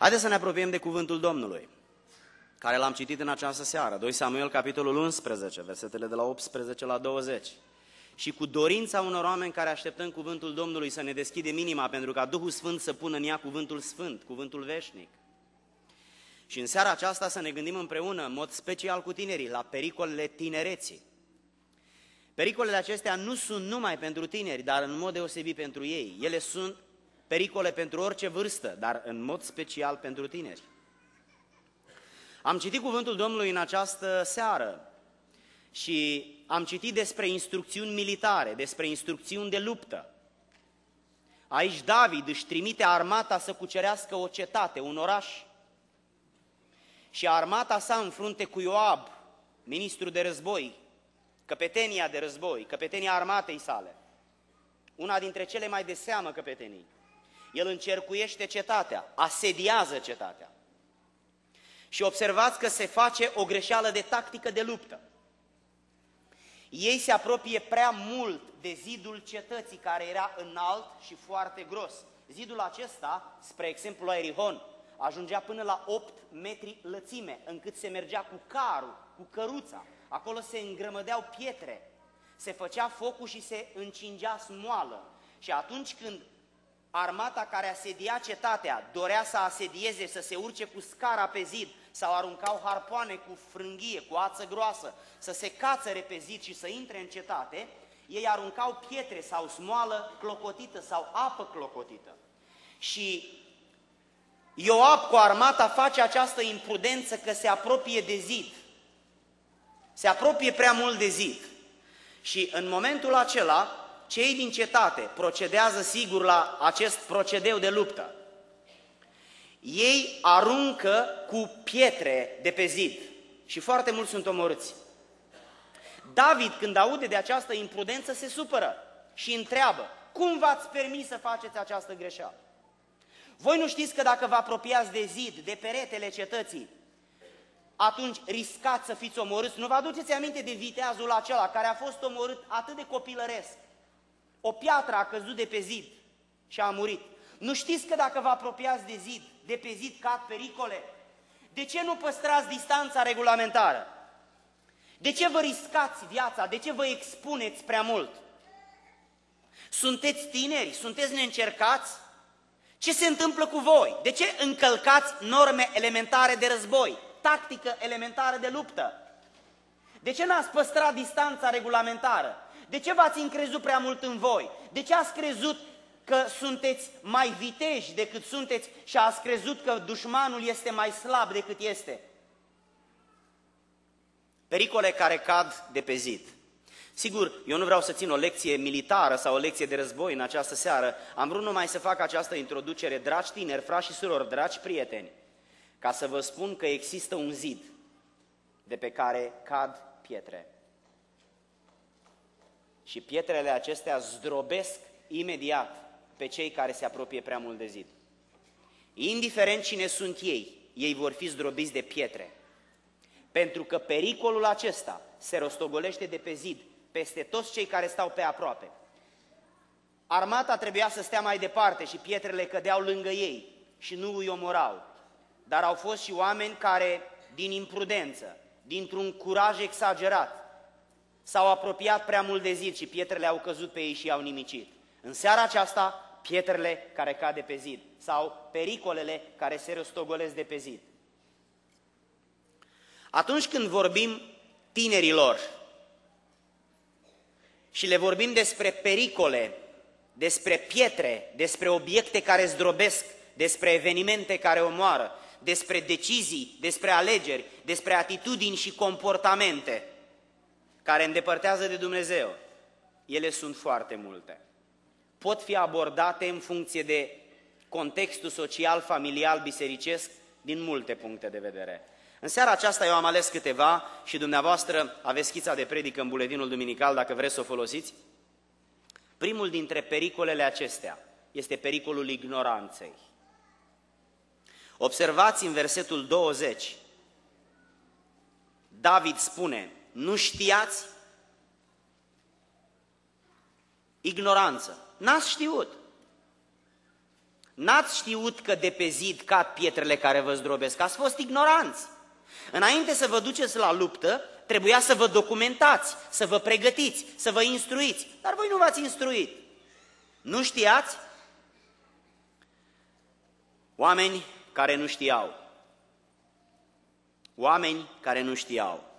Haideți să ne apropiem de cuvântul Domnului, care l-am citit în această seară, 2 Samuel, capitolul 11, versetele de la 18 la 20. Și cu dorința unor oameni care așteptăm cuvântul Domnului să ne deschide minima, pentru ca Duhul Sfânt să pună în ea cuvântul Sfânt, cuvântul veșnic. Și în seara aceasta să ne gândim împreună, în mod special cu tinerii, la pericolele tinereții. Pericolele acestea nu sunt numai pentru tineri, dar în mod deosebit pentru ei. Ele sunt pericole pentru orice vârstă, dar în mod special pentru tineri. Am citit cuvântul Domnului în această seară și am citit despre instrucțiuni militare, despre instrucțiuni de luptă. Aici David își trimite armata să cucerească o cetate, un oraș. Și armata sa în frunte cu Ioab, ministru de război, căpetenia de război, căpetenia armatei sale, una dintre cele mai de seamă căpetenii. El încercuiește cetatea, asediază cetatea. Și observați că se face o greșeală de tactică de luptă. Ei se apropie prea mult de zidul cetății, care era înalt și foarte gros. Zidul acesta, spre exemplu la Erihon, ajungea până la 8 metri lățime, încât se mergea cu carul, cu căruța. Acolo se îngrămădeau pietre, se făcea focul și se încingea smoală. Și atunci când armata care asedia cetatea dorea să asedieze, să se urce cu scara pe zid, sau aruncau harpoane cu frânghie, cu ață groasă, să se cațăre pe zid și să intre în cetate, ei aruncau pietre sau smoală clocotită sau apă clocotită. Și Ioab cu armata face această imprudență că se apropie de zid. Se apropie prea mult de zid. Și în momentul acela, cei din cetate procedează sigur la acest procedeu de luptă. Ei aruncă cu pietre de pe zid și foarte mulți sunt omorâți. David, când aude de această imprudență, se supără și întreabă, cum v-ați permis să faceți această greșeală? Voi nu știți că dacă vă apropiați de zid, de peretele cetății, atunci riscați să fiți omorâți. Nu vă aduceți aminte de viteazul acela care a fost omorât atât de copilăresc. O piatră a căzut de pe zid și a murit. Nu știți că dacă vă apropiați de zid, de pe zid cad pericole? De ce nu păstrați distanța regulamentară? De ce vă riscați viața? De ce vă expuneți prea mult? Sunteți tineri? Sunteți neîncercați? Ce se întâmplă cu voi? De ce încălcați norme elementare de război, tactică elementară de luptă? De ce n-ați păstrat distanța regulamentară? De ce v-ați încrezut prea mult în voi? De ce ați crezut că sunteți mai viteji decât sunteți și ați crezut că dușmanul este mai slab decât este? Pericole care cad de pe zid. Sigur, eu nu vreau să țin o lecție militară sau o lecție de război în această seară. Am vrut numai să fac această introducere, dragi tineri, frați și surori, dragi prieteni, ca să vă spun că există un zid de pe care cad pietre. Și pietrele acestea zdrobesc imediat pe cei care se apropie prea mult de zid. Indiferent cine sunt ei, ei vor fi zdrobiți de pietre. Pentru că pericolul acesta se rostogolește de pe zid peste toți cei care stau pe aproape. Armata trebuia să stea mai departe și pietrele cădeau lângă ei și nu îi omorau. Dar au fost și oameni care, din imprudență, dintr-un curaj exagerat, s-au apropiat prea mult de zid și pietrele au căzut pe ei și i-au nimicit. În seara aceasta pietrele care cad de pe zid sau pericolele care se răstogolesc de pe zid. Atunci când vorbim tinerilor și le vorbim despre pericole, despre pietre, despre obiecte care zdrobesc, despre evenimente care omoară, despre decizii, despre alegeri, despre atitudini și comportamente care îndepărtează de Dumnezeu, ele sunt foarte multe pot fi abordate în funcție de contextul social, familial, bisericesc, din multe puncte de vedere. În seara aceasta eu am ales câteva și dumneavoastră aveți schița de predică în buletinul duminical dacă vreți să o folosiți. Primul dintre pericolele acestea este pericolul ignoranței. Observați în versetul 20, David spune, nu știați? Ignoranță. N-ați știut. N-ați știut că de pe zid cad pietrele care vă zdrobesc, ați fost ignoranți. Înainte să vă duceți la luptă, trebuia să vă documentați, să vă pregătiți, să vă instruiți, dar voi nu v-ați instruit. Nu știați? Oameni care nu știau. Oameni care nu știau.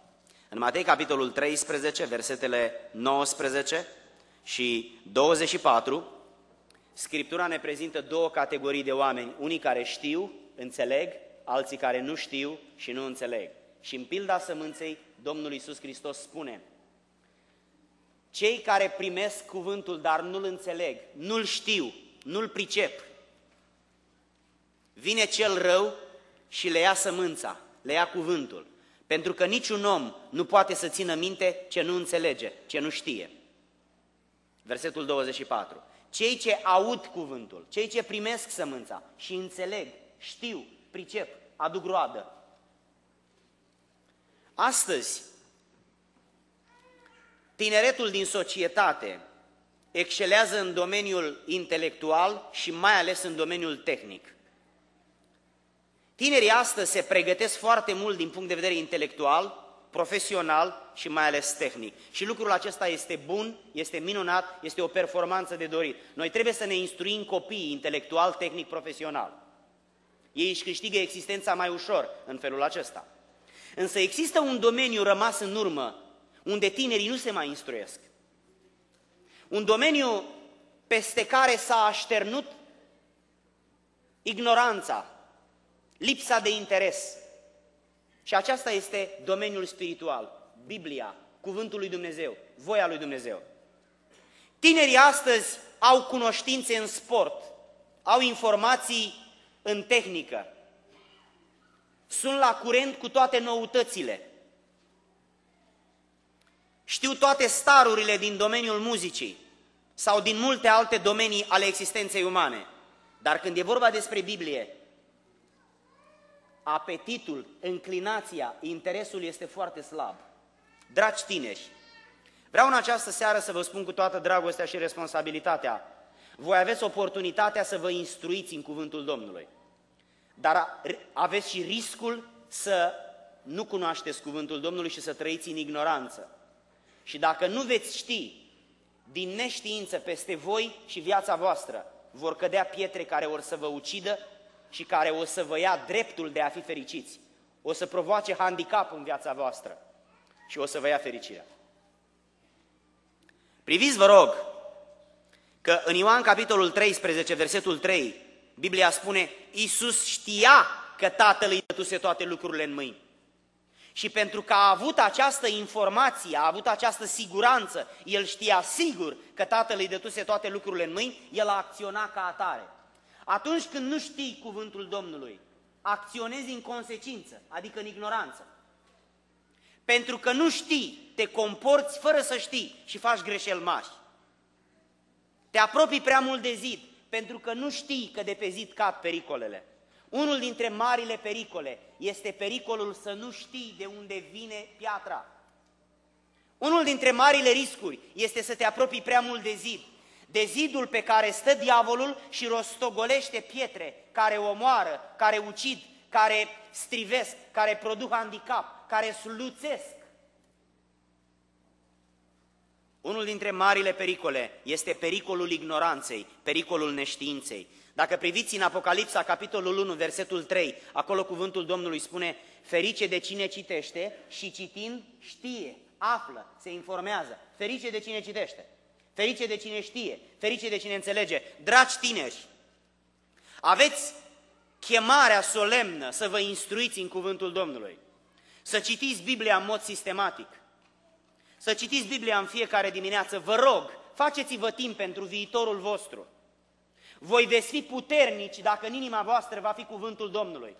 În Matei, capitolul 13, versetele 19 și 24, Scriptura ne prezintă două categorii de oameni, unii care știu, înțeleg, alții care nu știu și nu înțeleg. Și în pilda sămânței, Domnul Iisus Hristos spune, cei care primesc cuvântul, dar nu-l înțeleg, nu-l știu, nu-l pricep, vine cel rău și le ia sămânța, le ia cuvântul. Pentru că niciun om nu poate să țină minte ce nu înțelege, ce nu știe. Versetul 24. Cei ce aud cuvântul, cei ce primesc sămânța și înțeleg, știu, pricep, aduc roadă. Astăzi, tineretul din societate excelează în domeniul intelectual și mai ales în domeniul tehnic. Tinerii astăzi se pregătesc foarte mult din punct de vedere intelectual, profesional și mai ales tehnic. Și lucrul acesta este bun, este minunat, este o performanță de dorit. Noi trebuie să ne instruim copiii intelectual, tehnic, profesional. Ei își câștigă existența mai ușor în felul acesta. Însă există un domeniu rămas în urmă, unde tinerii nu se mai instruiesc. Un domeniu peste care s-a așternut ignoranța, lipsa de interes. Și aceasta este domeniul spiritual, Biblia, Cuvântul lui Dumnezeu, voia lui Dumnezeu. Tinerii astăzi au cunoștințe în sport, au informații în tehnică, sunt la curent cu toate noutățile, știu toate starurile din domeniul muzicii sau din multe alte domenii ale existenței umane. Dar când e vorba despre Biblie, apetitul, înclinația, interesul este foarte slab. Dragi tineri, vreau în această seară să vă spun cu toată dragostea și responsabilitatea, voi aveți oportunitatea să vă instruiți în cuvântul Domnului, dar aveți și riscul să nu cunoașteți cuvântul Domnului și să trăiți în ignoranță. Și dacă nu veți ști din neștiință peste voi și viața voastră, vor cădea pietre care or să vă ucidă și care o să vă ia dreptul de a fi fericiți. O să provoace handicap în viața voastră și o să vă ia fericirea. Priviți, vă rog, că în Ioan capitolul 13, versetul 3, Biblia spune, Iisus știa că Tatăl îi dătuse toate lucrurile în mâini. Și pentru că a avut această informație, a avut această siguranță, el știa sigur că Tatăl îi dătuse toate lucrurile în mâini, el a acționat ca atare. Atunci când nu știi cuvântul Domnului, acționezi în consecință, adică în ignoranță. Pentru că nu știi, te comporți fără să știi și faci greșeli mari. Te apropii prea mult de zid, pentru că nu știi că de pe zid cad pericolele. Unul dintre marile pericole este pericolul să nu știi de unde vine piatra. Unul dintre marile riscuri este să te apropii prea mult de zid, de zidul pe care stă diavolul și rostogolește pietre care omoară, care ucid, care strivesc, care produc handicap, care sluțesc. Unul dintre marile pericole este pericolul ignoranței, pericolul neștiinței. Dacă priviți în Apocalipsa, capitolul 1, versetul 3, acolo cuvântul Domnului spune, ferice de cine citește și citind știe, află, se informează. Ferice de cine citește, ferice de cine știe, ferice de cine înțelege. Dragi tineri, aveți chemarea solemnă să vă instruiți în cuvântul Domnului, să citiți Biblia în mod sistematic, să citiți Biblia în fiecare dimineață. Vă rog, faceți-vă timp pentru viitorul vostru. Voi veți fi puternici dacă în inima voastră va fi cuvântul Domnului.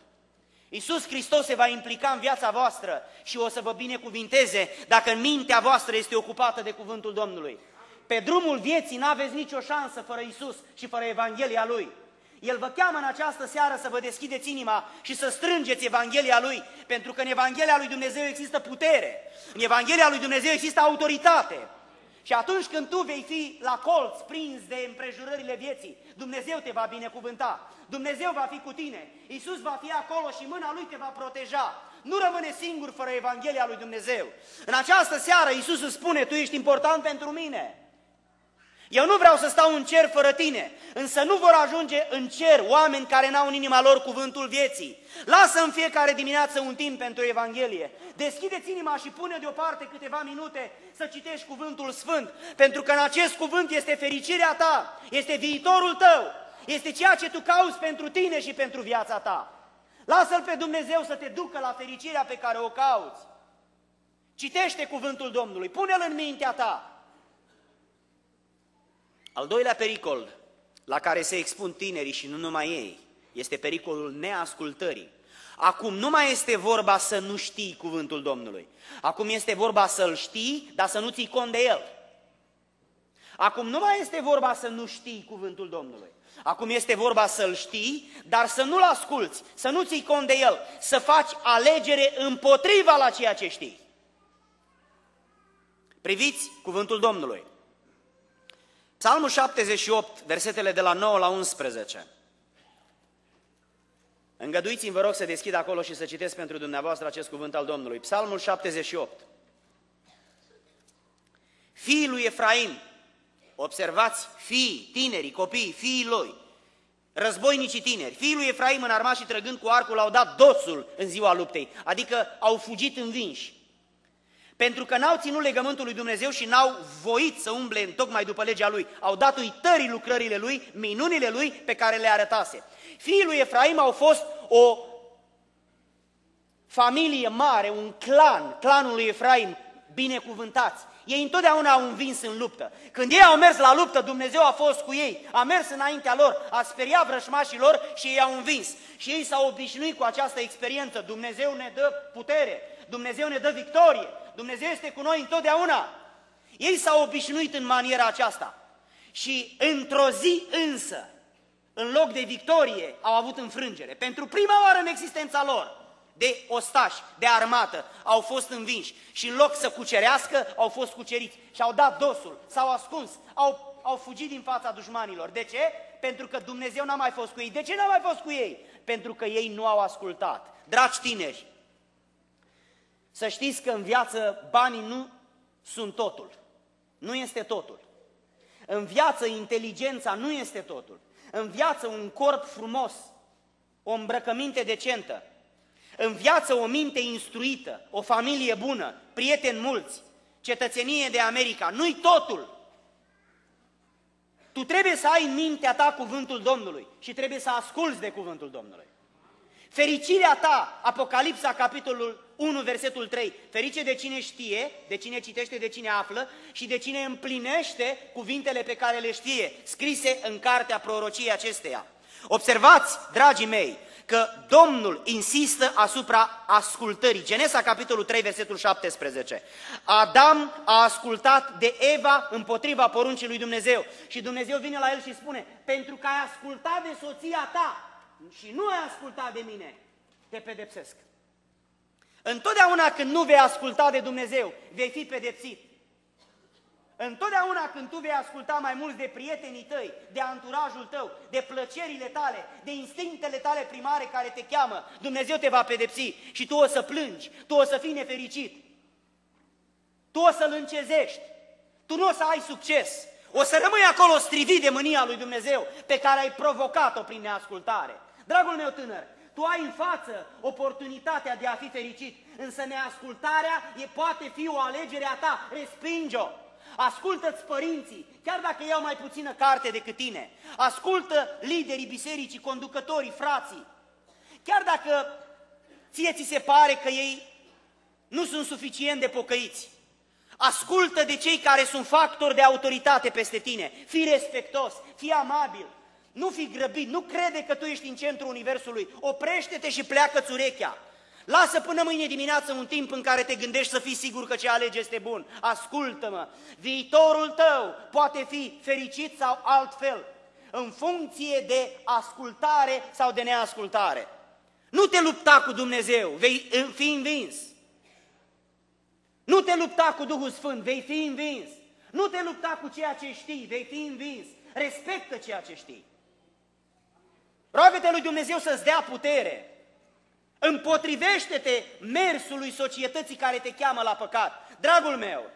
Iisus Hristos se va implica în viața voastră și o să vă binecuvinteze dacă mintea voastră este ocupată de cuvântul Domnului. Pe drumul vieții nu aveți nicio șansă fără Iisus și fără Evanghelia Lui. El vă cheamă în această seară să vă deschideți inima și să strângeți Evanghelia Lui, pentru că în Evanghelia Lui Dumnezeu există putere, în Evanghelia Lui Dumnezeu există autoritate. Și atunci când tu vei fi la colț, prins de împrejurările vieții, Dumnezeu te va binecuvânta, Dumnezeu va fi cu tine, Iisus va fi acolo și mâna Lui te va proteja. Nu rămâne singur fără Evanghelia lui Dumnezeu. În această seară Iisus îți spune, tu ești important pentru mine. Eu nu vreau să stau în cer fără tine, însă nu vor ajunge în cer oameni care n-au în inima lor cuvântul vieții. Lasă în fiecare dimineață un timp pentru Evanghelie. Deschideți inima și pune deoparte câteva minute să citești cuvântul sfânt, pentru că în acest cuvânt este fericirea ta, este viitorul tău, este ceea ce tu cauți pentru tine și pentru viața ta. Lasă-L pe Dumnezeu să te ducă la fericirea pe care o cauți. Citește cuvântul Domnului, pune-L în mintea ta, al doilea pericol la care se expun tinerii și nu numai ei, este pericolul neascultării. Acum nu mai este vorba să nu știi cuvântul Domnului. Acum este vorba să-l știi, dar să nu ții cont de el. Acum nu mai este vorba să nu știi cuvântul Domnului. Acum este vorba să-l știi, dar să nu-l asculți, să nu ții cont de el, să faci alegere împotriva la ceea ce știi. Priviți cuvântul Domnului. Psalmul 78, versetele de la 9 la 11. Îngăduiți-mi, vă rog, să deschid acolo și să citesc pentru dumneavoastră acest cuvânt al Domnului. Psalmul 78. Fiii lui Efraim, observați, fii, tinerii, copii, fiii lui, războinicii tineri, fiii lui Efraim în și trăgând cu arcul au dat dosul în ziua luptei, adică au fugit învinși pentru că n-au ținut legământul lui Dumnezeu și n-au voit să umble tocmai după legea lui. Au dat uitării lucrările lui, minunile lui pe care le arătase. Fiii lui Efraim au fost o familie mare, un clan, clanul lui Efraim, binecuvântați. Ei întotdeauna au învins în luptă. Când ei au mers la luptă, Dumnezeu a fost cu ei, a mers înaintea lor, a speriat vrășmașii lor și ei au învins. Și ei s-au obișnuit cu această experiență. Dumnezeu ne dă putere, Dumnezeu ne dă victorie. Dumnezeu este cu noi întotdeauna. Ei s-au obișnuit în maniera aceasta. Și într-o zi însă, în loc de victorie, au avut înfrângere. Pentru prima oară în existența lor, de ostași, de armată, au fost învinși. Și în loc să cucerească, au fost cuceriți. Și au dat dosul, s-au ascuns, au, au fugit din fața dușmanilor. De ce? Pentru că Dumnezeu n-a mai fost cu ei. De ce n-a mai fost cu ei? Pentru că ei nu au ascultat. Dragi tineri, să știți că în viață banii nu sunt totul. Nu este totul. În viață inteligența nu este totul. În viață un corp frumos, o îmbrăcăminte decentă. În viață o minte instruită, o familie bună, prieteni mulți, cetățenie de America. Nu-i totul. Tu trebuie să ai în mintea ta cuvântul Domnului și trebuie să asculți de cuvântul Domnului. Fericirea ta, Apocalipsa, capitolul 1, versetul 3, ferice de cine știe, de cine citește, de cine află și de cine împlinește cuvintele pe care le știe, scrise în cartea prorociei acesteia. Observați, dragii mei, că Domnul insistă asupra ascultării. Genesa, capitolul 3, versetul 17. Adam a ascultat de Eva împotriva poruncii lui Dumnezeu. Și Dumnezeu vine la el și spune, pentru că ai ascultat de soția ta, și nu ai ascultat de mine, te pedepsesc. Întotdeauna când nu vei asculta de Dumnezeu, vei fi pedepsit. Întotdeauna când tu vei asculta mai mult de prietenii tăi, de anturajul tău, de plăcerile tale, de instinctele tale primare care te cheamă, Dumnezeu te va pedepsi și tu o să plângi, tu o să fii nefericit, tu o să-L încezești, tu nu o să ai succes, o să rămâi acolo strivit de mânia lui Dumnezeu pe care ai provocat-o prin neascultare. Dragul meu tânăr, tu ai în față oportunitatea de a fi fericit, însă neascultarea e, poate fi o alegere a ta, respinge-o. Ascultă-ți părinții, chiar dacă iau mai puțină carte decât tine. Ascultă liderii bisericii, conducătorii, frații. Chiar dacă ție ți se pare că ei nu sunt suficient de pocăiți. Ascultă de cei care sunt factori de autoritate peste tine. Fii respectos, fii amabil, nu fi grăbit, nu crede că tu ești în centrul universului. Oprește-te și pleacă-ți urechea. Lasă până mâine dimineață un timp în care te gândești să fii sigur că ce alegi este bun. Ascultă-mă, viitorul tău poate fi fericit sau altfel, în funcție de ascultare sau de neascultare. Nu te lupta cu Dumnezeu, vei fi învins. Nu te lupta cu Duhul Sfânt, vei fi învins. Nu te lupta cu ceea ce știi, vei fi învins. Respectă ceea ce știi. Roagă-te lui Dumnezeu să-ți dea putere. Împotrivește-te mersului societății care te cheamă la păcat. Dragul meu,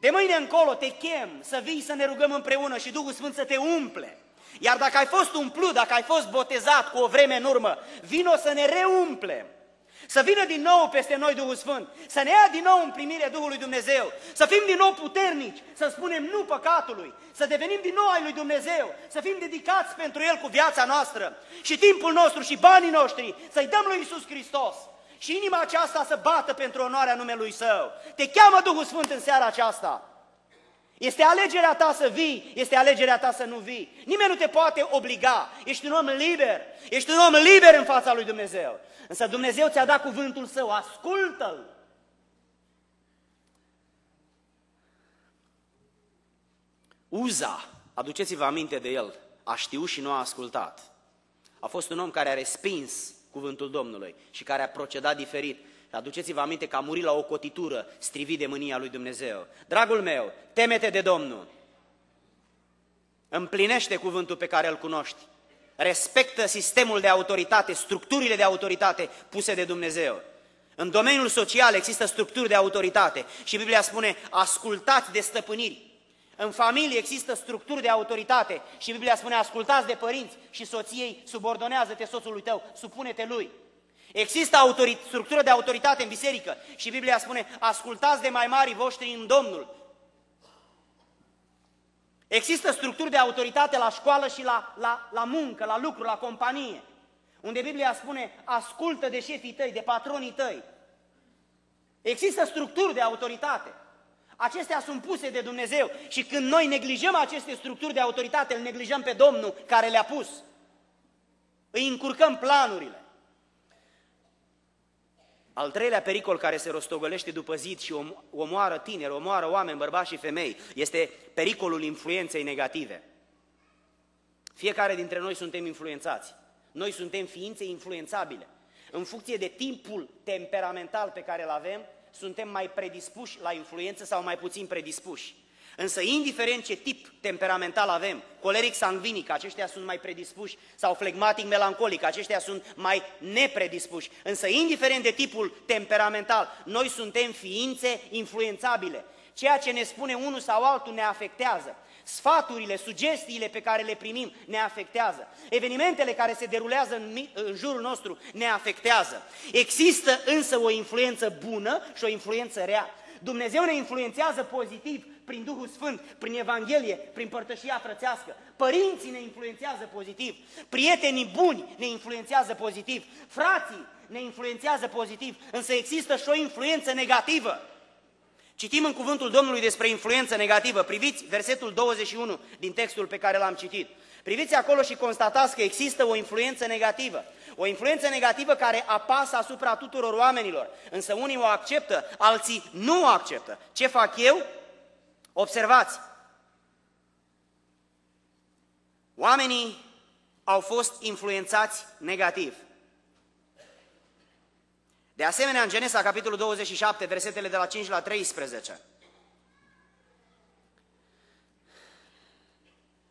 de mâine încolo te chem să vii să ne rugăm împreună și Duhul Sfânt să te umple. Iar dacă ai fost umplut, dacă ai fost botezat cu o vreme în urmă, vino să ne reumplem. Să vină din nou peste noi Duhul Sfânt, să ne ia din nou în primire Duhului Dumnezeu, să fim din nou puternici, să spunem nu păcatului, să devenim din nou ai lui Dumnezeu, să fim dedicați pentru El cu viața noastră. Și timpul nostru și banii noștri, să-i dăm lui Isus Hristos. Și inima aceasta să bată pentru onoarea numelui Său. Te cheamă Duhul Sfânt în seara aceasta. Este alegerea ta să vii, este alegerea ta să nu vii. Nimeni nu te poate obliga. Ești un om liber. Ești un om liber în fața lui Dumnezeu. Însă Dumnezeu ți-a dat cuvântul său, ascultă-l. Uza, aduceți-vă aminte de el, a știut și nu a ascultat. A fost un om care a respins cuvântul Domnului și care a procedat diferit. Aduceți-vă aminte că a murit la o cotitură strivit de mânia lui Dumnezeu. Dragul meu, temete de Domnul. Împlinește cuvântul pe care îl cunoști. Respectă sistemul de autoritate, structurile de autoritate puse de Dumnezeu. În domeniul social există structuri de autoritate și Biblia spune ascultați de stăpâniri. În familie există structuri de autoritate și Biblia spune ascultați de părinți și soției, subordonează-te soțului tău, supune-te lui. Există structură de autoritate în biserică și Biblia spune, ascultați de mai mari voștri în Domnul. Există structuri de autoritate la școală și la, la, la muncă, la lucru, la companie, unde Biblia spune, ascultă de șefii tăi, de patronii tăi. Există structuri de autoritate. Acestea sunt puse de Dumnezeu și când noi neglijăm aceste structuri de autoritate, îl neglijăm pe Domnul care le-a pus. Îi încurcăm planurile. Al treilea pericol care se rostogolește după zid și omoară tineri, omoară oameni, bărbați și femei, este pericolul influenței negative. Fiecare dintre noi suntem influențați. Noi suntem ființe influențabile. În funcție de timpul temperamental pe care îl avem, suntem mai predispuși la influență sau mai puțin predispuși. Însă, indiferent ce tip temperamental avem, coleric sangvinic, aceștia sunt mai predispuși, sau flegmatic melancolic, aceștia sunt mai nepredispuși. Însă, indiferent de tipul temperamental, noi suntem ființe influențabile. Ceea ce ne spune unul sau altul ne afectează. Sfaturile, sugestiile pe care le primim ne afectează. Evenimentele care se derulează în, în jurul nostru ne afectează. Există însă o influență bună și o influență rea. Dumnezeu ne influențează pozitiv prin Duhul Sfânt, prin Evanghelie, prin părtășia frățească. Părinții ne influențează pozitiv, prietenii buni ne influențează pozitiv, frații ne influențează pozitiv, însă există și o influență negativă. Citim în cuvântul Domnului despre influență negativă. Priviți versetul 21 din textul pe care l-am citit. Priviți acolo și constatați că există o influență negativă. O influență negativă care apasă asupra tuturor oamenilor. Însă unii o acceptă, alții nu o acceptă. Ce fac eu? Observați! Oamenii au fost influențați negativ. De asemenea, în Genesa, capitolul 27, versetele de la 5 la 13,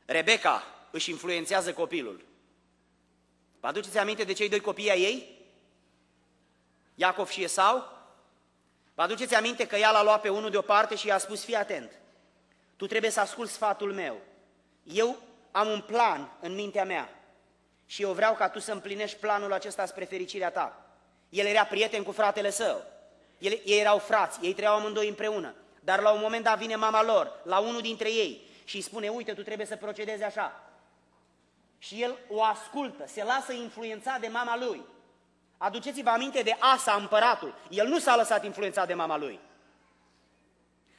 Rebecca își influențează copilul. Vă aduceți aminte de cei doi copii ai ei? Iacov și Esau? Vă aduceți aminte că ea l-a luat pe unul deoparte și i-a spus, fii atent, tu trebuie să asculți sfatul meu. Eu am un plan în mintea mea și eu vreau ca tu să împlinești planul acesta spre fericirea ta. El era prieten cu fratele său. Ele, ei erau frați, ei trăiau amândoi împreună. Dar la un moment dat vine mama lor, la unul dintre ei, și îi spune, uite, tu trebuie să procedezi așa. Și el o ascultă, se lasă influențat de mama lui. Aduceți-vă aminte de Asa, împăratul. El nu s-a lăsat influențat de mama lui.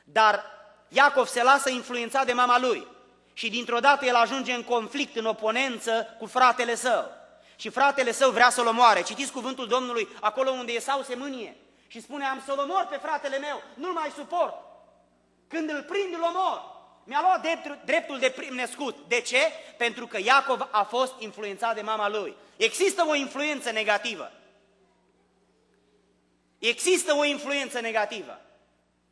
Dar Iacov se lasă influențat de mama lui. Și dintr-o dată el ajunge în conflict, în oponență cu fratele său. Și fratele său vrea să-l omoare. Citiți cuvântul Domnului acolo unde Esau se mânie. Și spune, am să-l omor pe fratele meu, nu-l mai suport. Când îl prind, îl omor. Mi-a luat dreptul de prim născut. De ce? Pentru că Iacov a fost influențat de mama lui. Există o influență negativă. Există o influență negativă.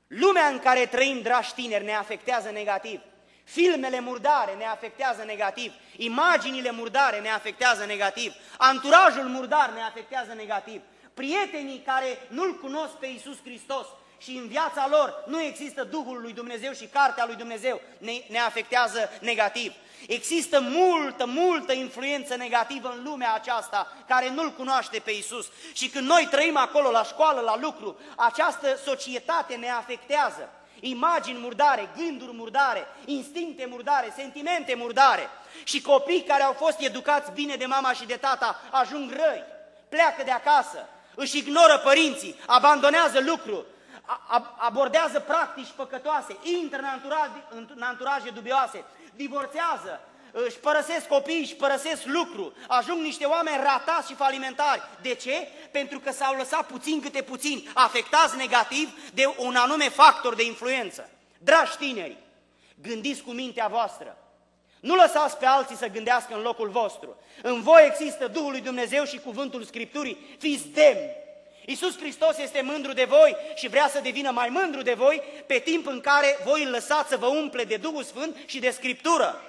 Lumea în care trăim, dragi tineri, ne afectează negativ. Filmele murdare ne afectează negativ, imaginile murdare ne afectează negativ, anturajul murdar ne afectează negativ, prietenii care nu-L cunosc pe Iisus Hristos și în viața lor nu există Duhul lui Dumnezeu și Cartea lui Dumnezeu, ne, ne afectează negativ. Există multă, multă influență negativă în lumea aceasta care nu-L cunoaște pe Iisus. Și când noi trăim acolo, la școală, la lucru, această societate ne afectează. Imagini murdare, gânduri murdare, instincte murdare, sentimente murdare. Și copii care au fost educați bine de mama și de tata ajung răi, pleacă de acasă, își ignoră părinții, abandonează lucru, abordează practici păcătoase, intră în anturaje, în anturaje dubioase, divorțează, își părăsesc copiii, își părăsesc lucru, ajung niște oameni ratați și falimentari. De ce? Pentru că s-au lăsat puțin câte puțin, afectați negativ de un anume factor de influență. Dragi tineri, gândiți cu mintea voastră. Nu lăsați pe alții să gândească în locul vostru. În voi există Duhul lui Dumnezeu și cuvântul Scripturii. Fiți demni Iisus Hristos este mândru de voi și vrea să devină mai mândru de voi pe timp în care voi îl lăsați să vă umple de Duhul Sfânt și de Scriptură.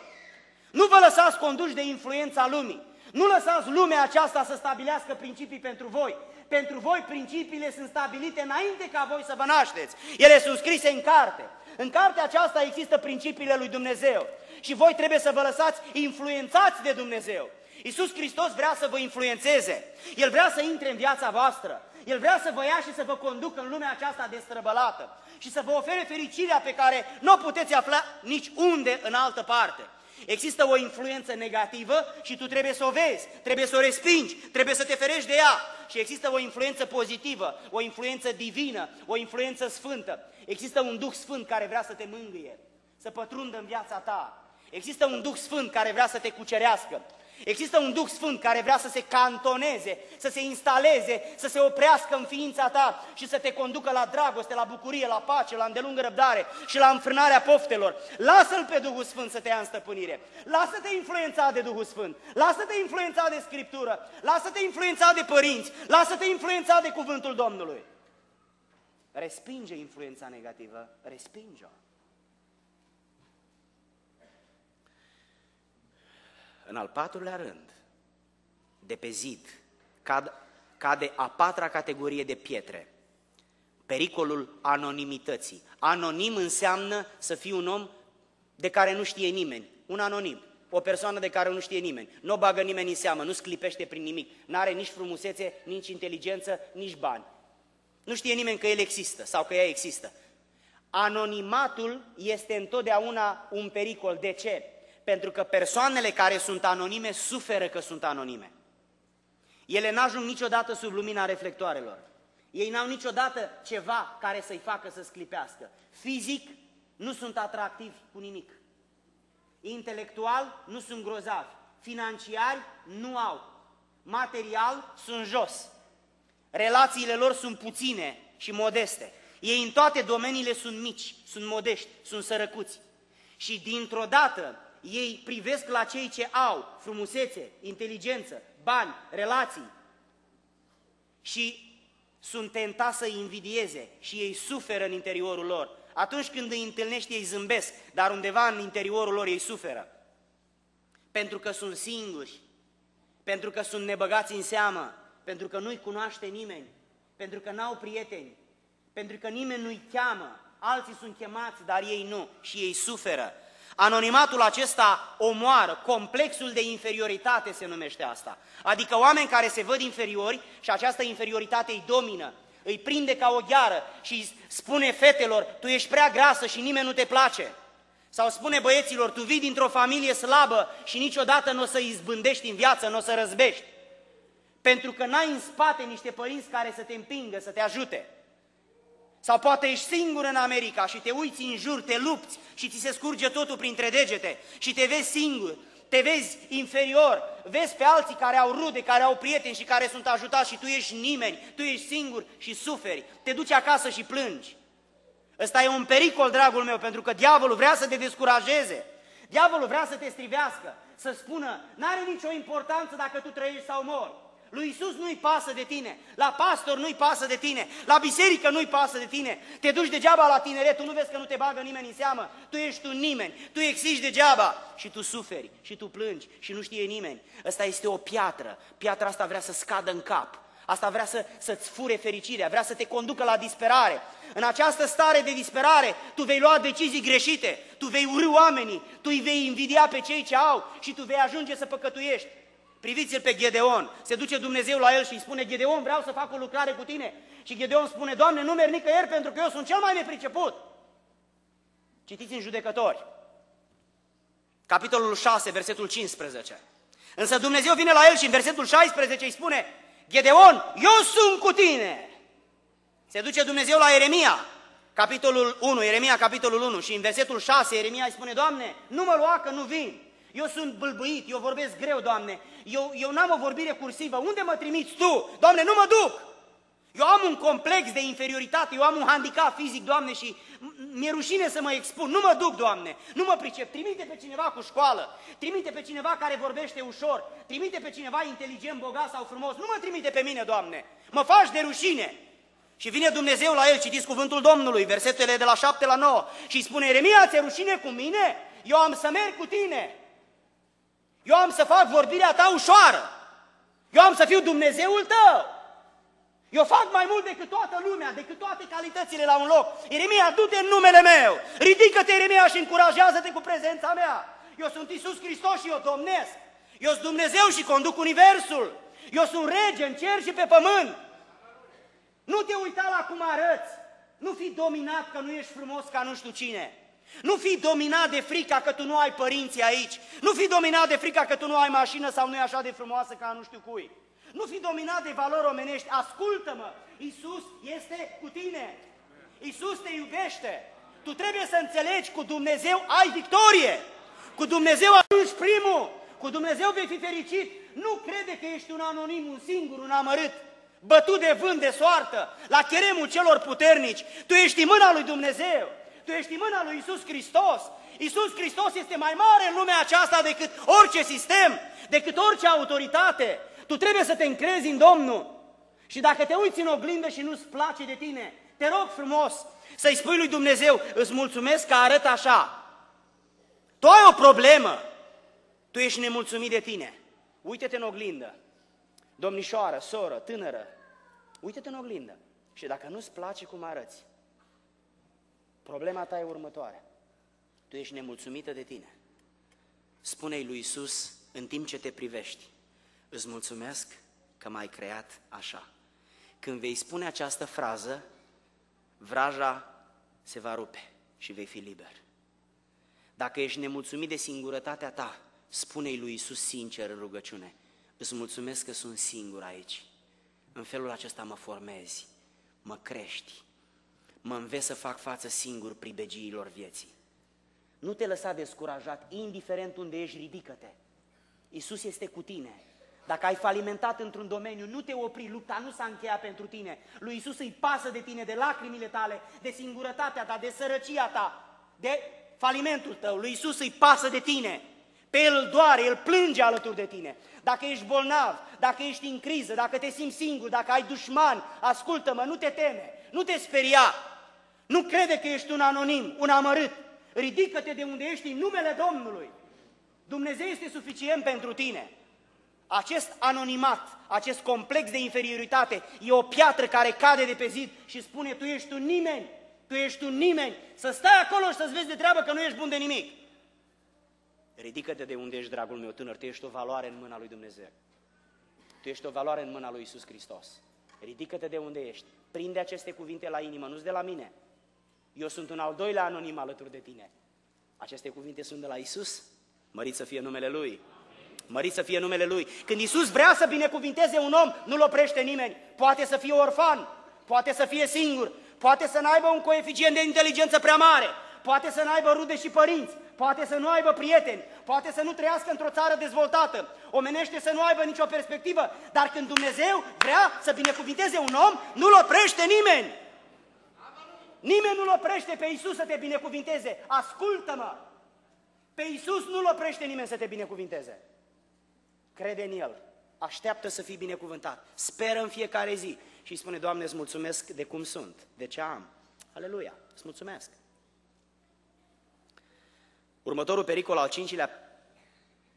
Nu vă lăsați conduși de influența lumii. Nu lăsați lumea aceasta să stabilească principii pentru voi. Pentru voi principiile sunt stabilite înainte ca voi să vă nașteți. Ele sunt scrise în carte. În cartea aceasta există principiile lui Dumnezeu. Și voi trebuie să vă lăsați influențați de Dumnezeu. Iisus Hristos vrea să vă influențeze. El vrea să intre în viața voastră. El vrea să vă ia și să vă conducă în lumea aceasta destrăbălată și să vă ofere fericirea pe care nu o puteți afla nici unde în altă parte. Există o influență negativă și tu trebuie să o vezi, trebuie să o respingi, trebuie să te ferești de ea. Și există o influență pozitivă, o influență divină, o influență sfântă. Există un Duh Sfânt care vrea să te mângâie, să pătrundă în viața ta. Există un Duh Sfânt care vrea să te cucerească. Există un Duh Sfânt care vrea să se cantoneze, să se instaleze, să se oprească în ființa ta și să te conducă la dragoste, la bucurie, la pace, la îndelungă răbdare și la înfrânarea poftelor. Lasă-L pe Duhul Sfânt să te ia în stăpânire. Lasă-te influența de Duhul Sfânt. Lasă-te influența de Scriptură. Lasă-te influența de părinți. Lasă-te influența de Cuvântul Domnului. Respinge influența negativă. Respinge-o. În al patrulea rând, de pe zid, cad, cade a patra categorie de pietre, pericolul anonimității. Anonim înseamnă să fii un om de care nu știe nimeni, un anonim, o persoană de care nu știe nimeni, nu o bagă nimeni în seamă, nu sclipește prin nimic, nu are nici frumusețe, nici inteligență, nici bani. Nu știe nimeni că el există sau că ea există. Anonimatul este întotdeauna un pericol. De ce? Pentru că persoanele care sunt anonime suferă că sunt anonime. Ele n-ajung niciodată sub lumina reflectoarelor. Ei n-au niciodată ceva care să-i facă să sclipească. Fizic nu sunt atractivi cu nimic. Intelectual nu sunt grozavi. Financiari nu au. Material sunt jos. Relațiile lor sunt puține și modeste. Ei în toate domeniile sunt mici, sunt modești, sunt sărăcuți. Și dintr-o dată ei privesc la cei ce au frumusețe, inteligență, bani, relații și sunt tentați să invidieze și ei suferă în interiorul lor. Atunci când îi întâlnești, ei zâmbesc, dar undeva în interiorul lor ei suferă. Pentru că sunt singuri, pentru că sunt nebăgați în seamă, pentru că nu-i cunoaște nimeni, pentru că n-au prieteni, pentru că nimeni nu-i cheamă, alții sunt chemați, dar ei nu și ei suferă. Anonimatul acesta omoară, complexul de inferioritate se numește asta. Adică oameni care se văd inferiori și această inferioritate îi domină, îi prinde ca o gheară și spune fetelor, tu ești prea grasă și nimeni nu te place. Sau spune băieților, tu vii dintr-o familie slabă și niciodată nu o să izbândești în viață, nu o să răzbești. Pentru că n-ai în spate niște părinți care să te împingă, să te ajute. Sau poate ești singur în America și te uiți în jur, te lupți și ți se scurge totul printre degete și te vezi singur, te vezi inferior, vezi pe alții care au rude, care au prieteni și care sunt ajutați și tu ești nimeni, tu ești singur și suferi, te duci acasă și plângi. Ăsta e un pericol, dragul meu, pentru că diavolul vrea să te descurajeze. Diavolul vrea să te strivească, să spună, n-are nicio importanță dacă tu trăiești sau mori. Lui Isus nu-i pasă de tine, la pastor nu-i pasă de tine, la biserică nu-i pasă de tine. Te duci degeaba la tineret, tu nu vezi că nu te bagă nimeni în seamă, tu ești un nimeni, tu exigi degeaba și tu suferi și tu plângi și nu știe nimeni. Ăsta este o piatră, piatra asta vrea să scadă în cap. Asta vrea să, să-ți fure fericirea, vrea să te conducă la disperare. În această stare de disperare, tu vei lua decizii greșite, tu vei urâ oamenii, tu îi vei invidia pe cei ce au și tu vei ajunge să păcătuiești. Priviți-l pe Gedeon, se duce Dumnezeu la el și îi spune, Gedeon, vreau să fac o lucrare cu tine. Și Gedeon spune, Doamne, nu merg nicăieri pentru că eu sunt cel mai nepriceput. Citiți în judecători, capitolul 6, versetul 15. Însă Dumnezeu vine la el și în versetul 16 îi spune, Gedeon, eu sunt cu tine. Se duce Dumnezeu la Ieremia, capitolul 1, Ieremia capitolul 1 și în versetul 6 Ieremia îi spune, Doamne, nu mă lua că nu vin. Eu sunt bâlbâit, eu vorbesc greu, Doamne. Eu, eu n-am o vorbire cursivă. Unde mă trimiți Tu? Doamne, nu mă duc! Eu am un complex de inferioritate, eu am un handicap fizic, Doamne, și mi-e rușine să mă expun. Nu mă duc, Doamne, nu mă pricep. Trimite pe cineva cu școală, trimite pe cineva care vorbește ușor, trimite pe cineva inteligent, bogat sau frumos. Nu mă trimite pe mine, Doamne, mă faci de rușine. Și vine Dumnezeu la el, citiți cuvântul Domnului, versetele de la 7 la 9, și îi spune, Eremia, ți rușine cu mine? Eu am să merg cu tine. Eu am să fac vorbirea ta ușoară. Eu am să fiu Dumnezeul tău. Eu fac mai mult decât toată lumea, decât toate calitățile la un loc. Ieremia, du-te în numele meu! Ridică-te, Ieremia, și încurajează-te cu prezența mea! Eu sunt Isus Hristos și eu domnesc! Eu sunt Dumnezeu și conduc Universul! Eu sunt rege în cer și pe pământ! Nu te uita la cum arăți! Nu fi dominat că nu ești frumos ca nu știu cine! Nu fi dominat de frica că tu nu ai părinți aici! Nu fi dominat de frica că tu nu ai mașină sau nu e așa de frumoasă ca nu știu cui! Nu fi dominat de valori omenești. Ascultă-mă, Isus este cu tine. Isus te iubește. Tu trebuie să înțelegi, cu Dumnezeu ai victorie. Cu Dumnezeu ajungi primul. Cu Dumnezeu vei fi fericit. Nu crede că ești un anonim, un singur, un amărât, bătut de vânt, de soartă, la cheremul celor puternici. Tu ești în mâna lui Dumnezeu. Tu ești în mâna lui Isus Hristos. Isus Hristos este mai mare în lumea aceasta decât orice sistem, decât orice autoritate. Tu trebuie să te încrezi în Domnul. Și dacă te uiți în oglindă și nu-ți place de tine, te rog frumos să-i spui lui Dumnezeu, îți mulțumesc că arăt așa. Tu ai o problemă, tu ești nemulțumit de tine. Uite-te în oglindă, domnișoară, soră, tânără, uite-te în oglindă. Și dacă nu-ți place cum arăți, problema ta e următoarea. Tu ești nemulțumită de tine. Spune-i lui Isus în timp ce te privești. Îți mulțumesc că m-ai creat așa. Când vei spune această frază, vraja se va rupe și vei fi liber. Dacă ești nemulțumit de singurătatea ta, spune-i lui Isus sincer în rugăciune, îți mulțumesc că sunt singur aici. În felul acesta mă formezi, mă crești, mă înveți să fac față singur pribegiilor vieții. Nu te lăsa descurajat, indiferent unde ești, ridică-te. Isus este cu tine. Dacă ai falimentat într-un domeniu, nu te opri, lupta nu s-a încheiat pentru tine. Lui Isus îi pasă de tine, de lacrimile tale, de singurătatea ta, de sărăcia ta, de falimentul tău. Lui Isus îi pasă de tine. Pe El doare, El plânge alături de tine. Dacă ești bolnav, dacă ești în criză, dacă te simți singur, dacă ai dușmani, ascultă-mă, nu te teme, nu te speria. Nu crede că ești un anonim, un amărât. Ridică-te de unde ești în numele Domnului. Dumnezeu este suficient pentru tine. Acest anonimat, acest complex de inferioritate e o piatră care cade de pe zid și spune tu ești un nimeni, tu ești un nimeni, să stai acolo și să-ți vezi de treabă că nu ești bun de nimic. Ridică-te de unde ești, dragul meu tânăr, tu ești o valoare în mâna lui Dumnezeu. Tu ești o valoare în mâna lui Isus Hristos. Ridică-te de unde ești. Prinde aceste cuvinte la inimă, nu-s de la mine. Eu sunt un al doilea anonim alături de tine. Aceste cuvinte sunt de la Isus. Mărit să fie numele Lui. Mărit să fie numele Lui. Când Isus vrea să binecuvinteze un om, nu-l oprește nimeni. Poate să fie orfan, poate să fie singur, poate să n-aibă un coeficient de inteligență prea mare, poate să n-aibă rude și părinți, poate să nu aibă prieteni, poate să nu trăiască într-o țară dezvoltată, omenește să nu aibă nicio perspectivă, dar când Dumnezeu vrea să binecuvinteze un om, nu-l oprește nimeni. Nimeni nu-l oprește pe Isus să te binecuvinteze. Ascultă-mă! Pe Isus nu-l oprește nimeni să te binecuvinteze. Crede în El așteaptă să fii binecuvântat, speră în fiecare zi și spune, Doamne, îți mulțumesc de cum sunt, de ce am. Aleluia, îți mulțumesc. Următorul pericol, al cincilea,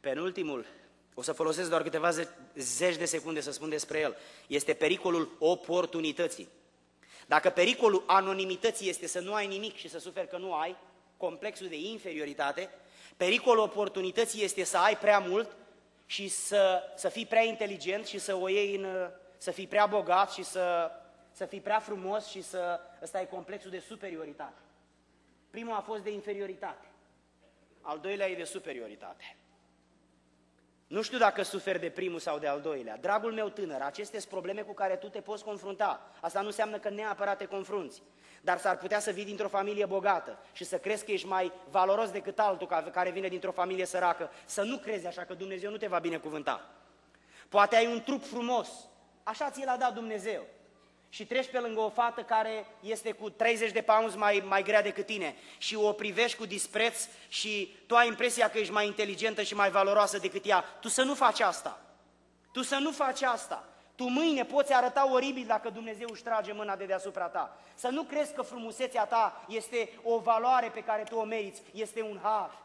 penultimul, o să folosesc doar câteva zeci de secunde să spun despre el, este pericolul oportunității. Dacă pericolul anonimității este să nu ai nimic și să suferi că nu ai, complexul de inferioritate, pericolul oportunității este să ai prea mult și să, să fii prea inteligent și să o iei în, să fii prea bogat și să, să fii prea frumos și să, ăsta e complexul de superioritate. Primul a fost de inferioritate, al doilea e de superioritate. Nu știu dacă suferi de primul sau de al doilea. Dragul meu tânăr, acestea sunt probleme cu care tu te poți confrunta. Asta nu înseamnă că neapărat te confrunți. Dar s-ar putea să vii dintr-o familie bogată și să crezi că ești mai valoros decât altul care vine dintr-o familie săracă. Să nu crezi așa că Dumnezeu nu te va binecuvânta. Poate ai un trup frumos, așa ți l-a dat Dumnezeu și treci pe lângă o fată care este cu 30 de pounds mai, mai grea decât tine și o privești cu dispreț și tu ai impresia că ești mai inteligentă și mai valoroasă decât ea, tu să nu faci asta. Tu să nu faci asta. Tu mâine poți arăta oribil dacă Dumnezeu își trage mâna de deasupra ta. Să nu crezi că frumusețea ta este o valoare pe care tu o meriți, este un har.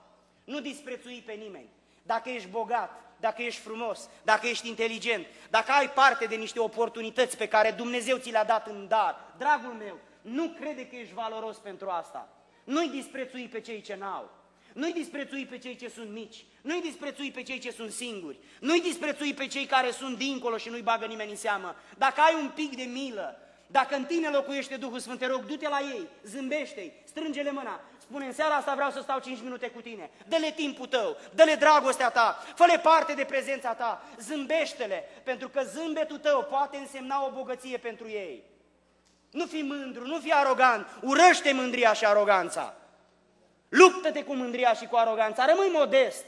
Nu disprețui pe nimeni. Dacă ești bogat, dacă ești frumos, dacă ești inteligent, dacă ai parte de niște oportunități pe care Dumnezeu ți le-a dat în dar, dragul meu, nu crede că ești valoros pentru asta. Nu-i disprețui pe cei ce n-au. Nu-i disprețui pe cei ce sunt mici. Nu-i disprețui pe cei ce sunt singuri. Nu-i disprețui pe cei care sunt dincolo și nu-i bagă nimeni în seamă. Dacă ai un pic de milă, dacă în tine locuiește Duhul Sfânt, te rog, du-te la ei, zâmbește-i, strânge-le mâna, spune în seara asta vreau să stau 5 minute cu tine, dă-le timpul tău, dă-le dragostea ta, fă-le parte de prezența ta, zâmbește-le, pentru că zâmbetul tău poate însemna o bogăție pentru ei. Nu fi mândru, nu fi arogant, urăște mândria și aroganța. Luptă-te cu mândria și cu aroganța, rămâi modest.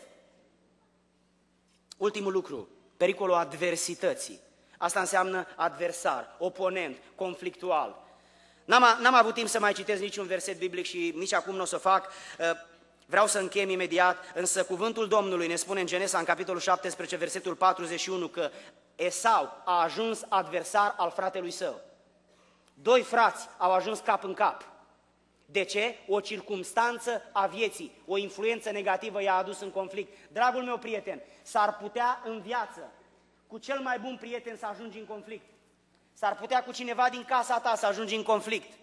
Ultimul lucru, pericolul adversității. Asta înseamnă adversar, oponent, conflictual. N-am, n-am avut timp să mai citesc niciun verset biblic și nici acum nu o să fac. Uh, vreau să închem imediat, însă cuvântul Domnului ne spune în Genesa, în capitolul 17, versetul 41, că Esau a ajuns adversar al fratelui său. Doi frați au ajuns cap în cap. De ce? O circumstanță a vieții, o influență negativă i-a adus în conflict. Dragul meu prieten, s-ar putea în viață cu cel mai bun prieten să ajungi în conflict. S-ar putea cu cineva din casa ta să ajungi în conflict.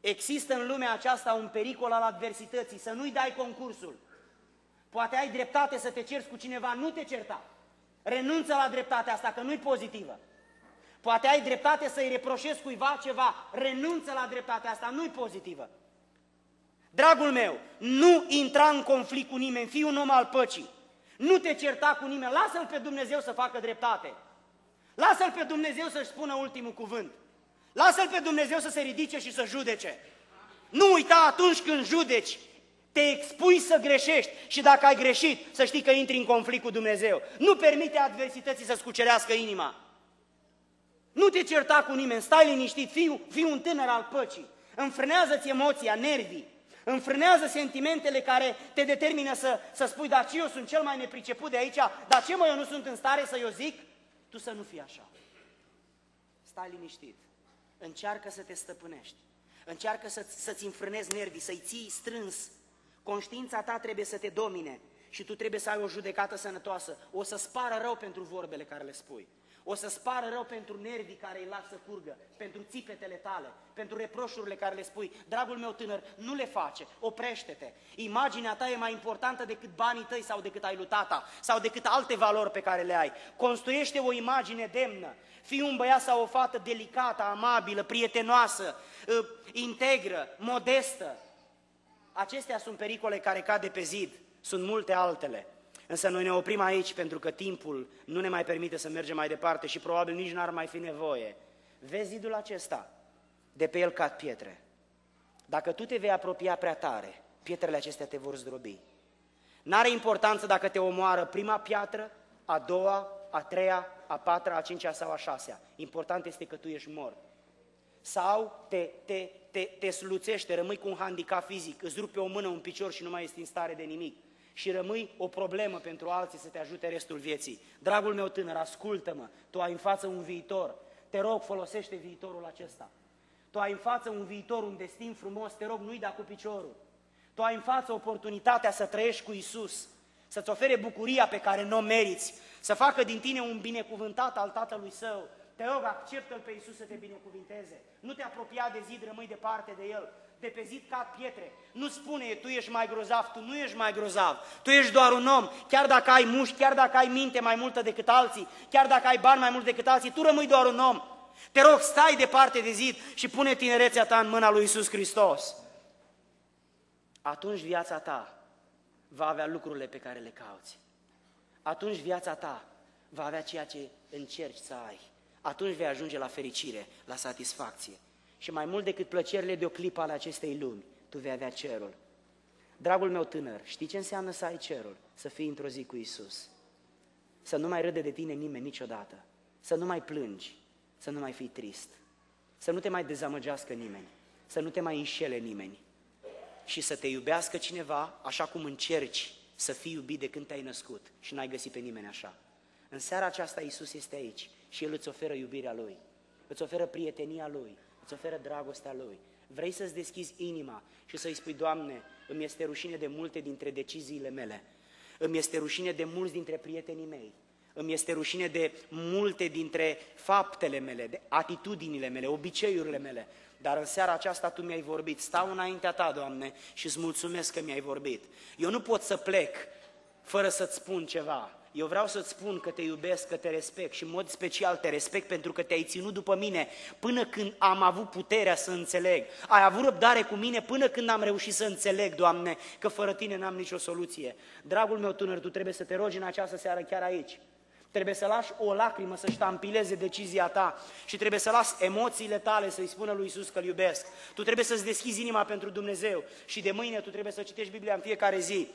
Există în lumea aceasta un pericol al adversității, să nu-i dai concursul. Poate ai dreptate să te cerți cu cineva, nu te certa. Renunță la dreptatea asta, că nu-i pozitivă. Poate ai dreptate să-i reproșezi cuiva ceva, renunță la dreptatea asta, nu-i pozitivă. Dragul meu, nu intra în conflict cu nimeni, fii un om al păcii. Nu te certa cu nimeni, lasă-L pe Dumnezeu să facă dreptate. Lasă-L pe Dumnezeu să-și spună ultimul cuvânt. Lasă-L pe Dumnezeu să se ridice și să judece. Nu uita atunci când judeci, te expui să greșești și dacă ai greșit, să știi că intri în conflict cu Dumnezeu. Nu permite adversității să-ți cucerească inima. Nu te certa cu nimeni, stai liniștit, fii, fii un tânăr al păcii. Înfrânează-ți emoția, nervii, înfrânează sentimentele care te determină să, să spui, dar ce eu sunt cel mai nepriceput de aici, dar ce mă, eu nu sunt în stare să eu zic? Tu să nu fii așa. Stai liniștit. Încearcă să te stăpânești. Încearcă să, să-ți înfrânezi nervii, să-i ții strâns. Conștiința ta trebuie să te domine și tu trebuie să ai o judecată sănătoasă. O să spară rău pentru vorbele care le spui. O să spară rău pentru nervii care îi lasă curgă, pentru țipetele tale, pentru reproșurile care le spui. Dragul meu tânăr, nu le face, oprește-te. Imaginea ta e mai importantă decât banii tăi sau decât ai lui tata sau decât alte valori pe care le ai. Construiește o imagine demnă. Fii un băiat sau o fată delicată, amabilă, prietenoasă, ă, integră, modestă. Acestea sunt pericole care cad de pe zid. Sunt multe altele. Însă noi ne oprim aici pentru că timpul nu ne mai permite să mergem mai departe și probabil nici n-ar mai fi nevoie. Vezi zidul acesta? De pe el cad pietre. Dacă tu te vei apropia prea tare, pietrele acestea te vor zdrobi. N-are importanță dacă te omoară prima piatră, a doua, a treia, a patra, a cincea sau a șasea. Important este că tu ești mort. Sau te, te, te, te sluțește, rămâi cu un handicap fizic, îți rupe o mână, un picior și nu mai ești în stare de nimic și rămâi o problemă pentru alții să te ajute restul vieții. Dragul meu tânăr, ascultă-mă, tu ai în față un viitor. Te rog, folosește viitorul acesta. Tu ai în față un viitor, un destin frumos, te rog, nu-i da cu piciorul. Tu ai în față oportunitatea să trăiești cu Isus, să-ți ofere bucuria pe care nu o meriți, să facă din tine un binecuvântat al Tatălui Său. Te rog, acceptă-L pe Isus să te binecuvinteze. Nu te apropia de zid, rămâi departe de El. De pe zid cad pietre. Nu spune, tu ești mai grozav, tu nu ești mai grozav. Tu ești doar un om, chiar dacă ai mușchi, chiar dacă ai minte mai multă decât alții, chiar dacă ai bani mai mult decât alții, tu rămâi doar un om. Te rog, stai departe de zid și pune tinerețea ta în mâna lui Isus Hristos. Atunci viața ta va avea lucrurile pe care le cauți. Atunci viața ta va avea ceea ce încerci să ai. Atunci vei ajunge la fericire, la satisfacție. Și mai mult decât plăcerile de o clipă ale acestei lumi, tu vei avea cerul. Dragul meu tânăr, știi ce înseamnă să ai cerul? Să fii într-o zi cu Isus. Să nu mai râde de tine nimeni niciodată. Să nu mai plângi. Să nu mai fii trist. Să nu te mai dezamăgească nimeni. Să nu te mai înșele nimeni. Și să te iubească cineva așa cum încerci să fii iubit de când te-ai născut și n-ai găsit pe nimeni așa. În seara aceasta Isus este aici și El îți oferă iubirea Lui, îți oferă prietenia Lui, îți oferă dragostea Lui. Vrei să-ți deschizi inima și să-i spui, Doamne, îmi este rușine de multe dintre deciziile mele, îmi este rușine de mulți dintre prietenii mei, îmi este rușine de multe dintre faptele mele, de atitudinile mele, obiceiurile mele, dar în seara aceasta Tu mi-ai vorbit. Stau înaintea Ta, Doamne, și îți mulțumesc că mi-ai vorbit. Eu nu pot să plec fără să-ți spun ceva. Eu vreau să-ți spun că te iubesc, că te respect și în mod special te respect pentru că te-ai ținut după mine până când am avut puterea să înțeleg. Ai avut răbdare cu mine până când am reușit să înțeleg, Doamne, că fără tine n-am nicio soluție. Dragul meu tânăr, tu trebuie să te rogi în această seară chiar aici. Trebuie să lași o lacrimă să ștampileze decizia ta și trebuie să lași emoțiile tale să-i spună lui Isus că-L iubesc. Tu trebuie să-ți deschizi inima pentru Dumnezeu și de mâine tu trebuie să citești Biblia în fiecare zi.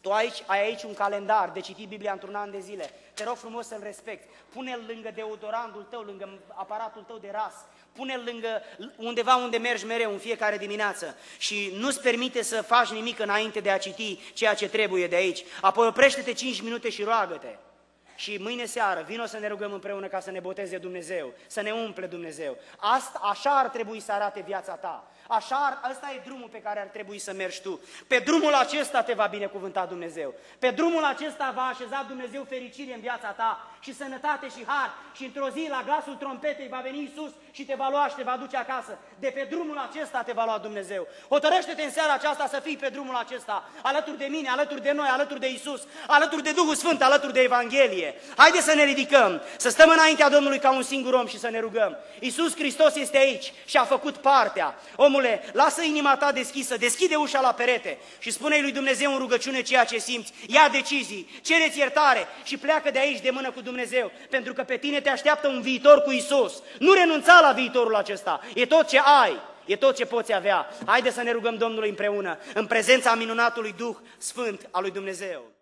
Tu aici, ai aici un calendar de citit Biblia într-un an de zile. Te rog frumos să-l respecti. Pune-l lângă deodorantul tău, lângă aparatul tău de ras. Pune-l lângă undeva unde mergi mereu în fiecare dimineață și nu-ți permite să faci nimic înainte de a citi ceea ce trebuie de aici. Apoi oprește-te 5 minute și roagă-te. Și mâine seară vino să ne rugăm împreună ca să ne boteze Dumnezeu, să ne umple Dumnezeu. Asta, așa ar trebui să arate viața ta. Așa, ăsta e drumul pe care ar trebui să mergi tu. Pe drumul acesta te va binecuvânta Dumnezeu. Pe drumul acesta va așeza Dumnezeu fericire în viața ta și sănătate și har. Și într-o zi, la glasul trompetei, va veni Isus și te va lua și te va duce acasă. De pe drumul acesta te va lua Dumnezeu. Hotărăște-te în seara aceasta să fii pe drumul acesta, alături de mine, alături de noi, alături de Isus, alături de Duhul Sfânt, alături de Evanghelie. Haide să ne ridicăm, să stăm înaintea Domnului ca un singur om și să ne rugăm. Isus Hristos este aici și a făcut partea. Omul omule, lasă inima ta deschisă, deschide ușa la perete și spune lui Dumnezeu în rugăciune ceea ce simți, ia decizii, cereți iertare și pleacă de aici de mână cu Dumnezeu, pentru că pe tine te așteaptă un viitor cu Isus. Nu renunța la viitorul acesta, e tot ce ai. E tot ce poți avea. Haide să ne rugăm Domnului împreună, în prezența minunatului Duh Sfânt al lui Dumnezeu.